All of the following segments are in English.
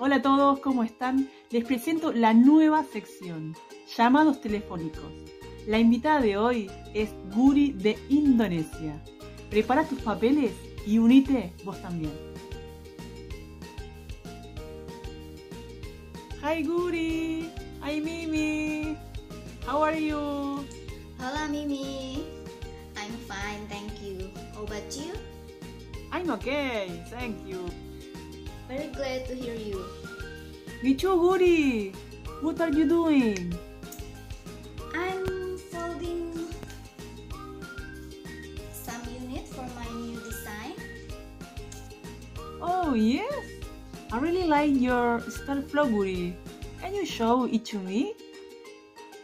Hola a todos, ¿cómo están? Les presento la nueva sección, llamados telefónicos. La invitada de hoy es Guri de Indonesia. Prepara tus papeles y unite vos también. Hi Guri, hi Mimi. How are you? Hola Mimi, I'm fine, thank you. How about you? I'm okay, thank you. Very glad to hear you. Me too, Wuri. What are you doing? I'm folding some unit for my new design. Oh yes, I really like your style Flowuri. Can you show it to me?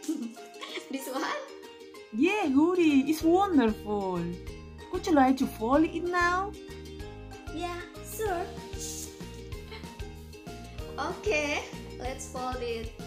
This one? Yeah, Wuri, it's wonderful. Would you like to fold it now? Okay, let's fold it.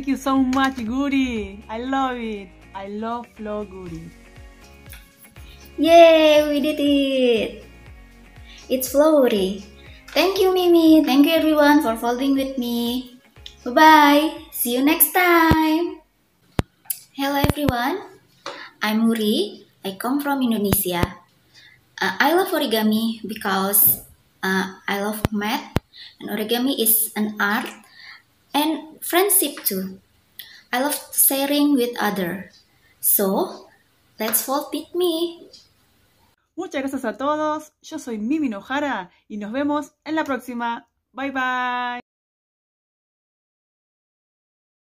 Thank you so much, Guri. I love it. I love flow, Guri. Yay, we did it! It's flowery. Thank you, Mimi. Thank you, everyone, for folding with me. Bye bye. See you next time. Hello, everyone. I'm Muri. I come from Indonesia. Uh, I love origami because uh, I love math, and origami is an art and friendship too. I love sharing with others. So, let's fold with me. Muchas gracias a todos. Yo soy Mimi Nojara y nos vemos en la próxima. Bye bye.